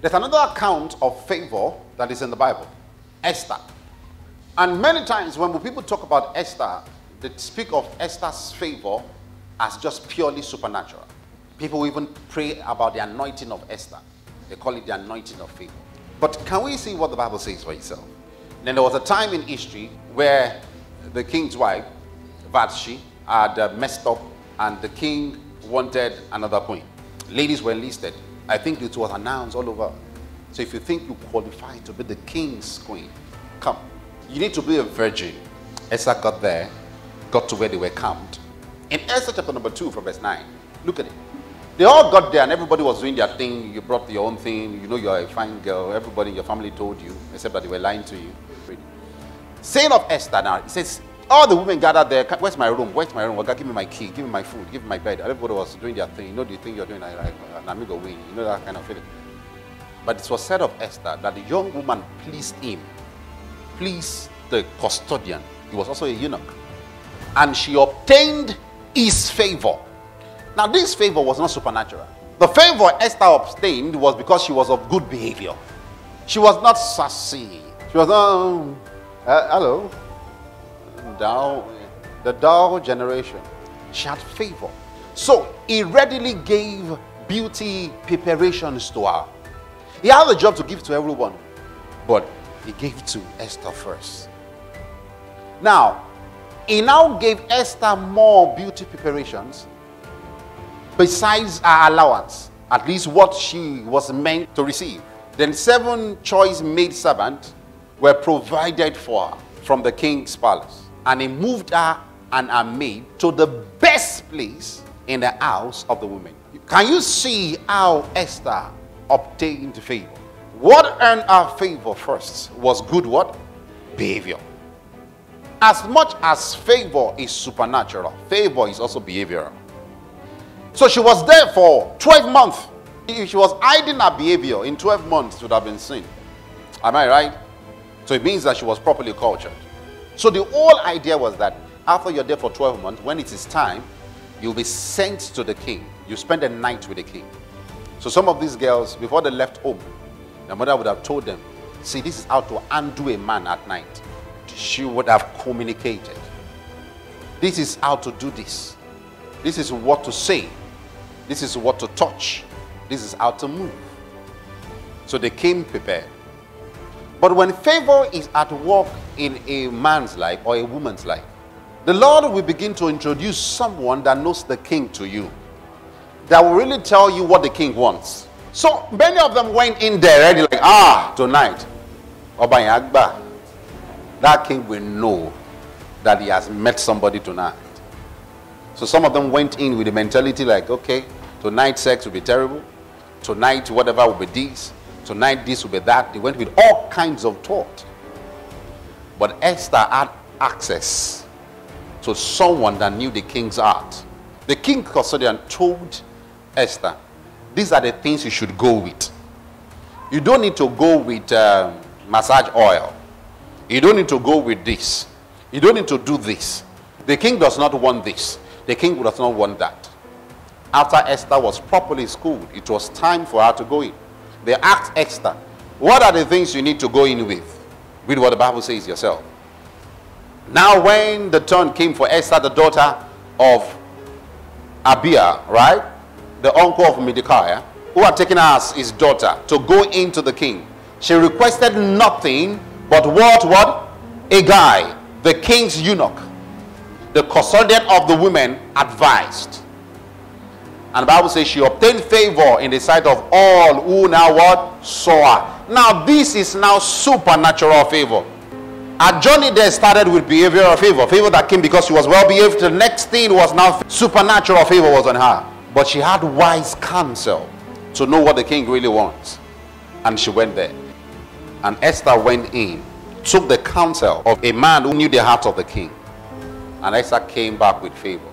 There's another account of favor that is in the Bible Esther. And many times when people talk about Esther, they speak of Esther's favor as just purely supernatural. People even pray about the anointing of Esther. They call it the anointing of favor. But can we see what the Bible says for itself? Then there was a time in history where the king's wife, Vashti, had uh, messed up and the king wanted another queen. Ladies were enlisted. I think it was announced all over. So if you think you qualify to be the king's queen, come. You need to be a virgin. Esther got there, got to where they were camped. In Esther chapter number 2 from verse 9, look at it. They all got there and everybody was doing their thing. You brought your own thing. You know you're a fine girl. Everybody in your family told you, except that they were lying to you. Saying of Esther now, it says, all the women gathered there. Where's my room? Where's my room? God, give me my key. Give me my food. Give me my bed. Everybody was doing their thing. You know the thing you're doing like, like an amigo win. You know that kind of feeling. But it was said of Esther that the young woman pleased him, pleased the custodian. He was also a eunuch. And she obtained his favor. Now, this favor was not supernatural. The favor Esther obtained was because she was of good behavior. She was not sassy. She was, um, uh, hello, Dow, the Dow generation. She had favor. So he readily gave beauty preparations to her. He had a job to give to everyone, but he gave to Esther first. Now, he now gave Esther more beauty preparations besides her allowance, at least what she was meant to receive. Then seven choice maid servants were provided for her from the king's palace. And he moved her and her maid to the best place in the house of the women. Can you see how Esther obtained favor? What earned her favor first was good what? Behavior. As much as favor is supernatural, favor is also behavioral. So she was there for 12 months. If she was hiding her behavior in 12 months, it would have been seen. Am I right? So it means that she was properly cultured. So the whole idea was that after you're there for 12 months, when it is time, you'll be sent to the king. You spend the night with the king. So some of these girls, before they left home, their mother would have told them, see, this is how to undo a man at night. She would have communicated. This is how to do this. This is what to say. This is what to touch. This is how to move. So they came prepared. But when favor is at work in a man's life or a woman's life, the Lord will begin to introduce someone that knows the king to you, that will really tell you what the king wants. So many of them went in there ready, like, ah, tonight, Obayagba, that king will know that he has met somebody tonight. So some of them went in with the mentality like, okay, tonight sex will be terrible. Tonight, whatever will be this. Tonight, this will be that. They went with all kinds of thought. But Esther had access to someone that knew the king's art. The king custodian told Esther, these are the things you should go with. You don't need to go with um, massage oil. You don't need to go with this. You don't need to do this. The king does not want this. The king does not want that. After Esther was properly schooled, it was time for her to go in. They asked Esther, what are the things you need to go in with? Read what the Bible says yourself. Now when the turn came for Esther, the daughter of Abia, right? The uncle of Mordecai, eh, who had taken as his daughter to go into the king. She requested nothing but what, what? Hegai, the king's eunuch. The custodian of the women advised. And the Bible says she obtained favor in the sight of all who now what? Saw her. Now this is now supernatural favor. Our journey there started with behavioral favor. Favor that came because she was well behaved. The next thing was now supernatural favor was on her. But she had wise counsel to know what the king really wants. And she went there. And Esther went in, took the counsel of a man who knew the heart of the king. And Esther came back with favor.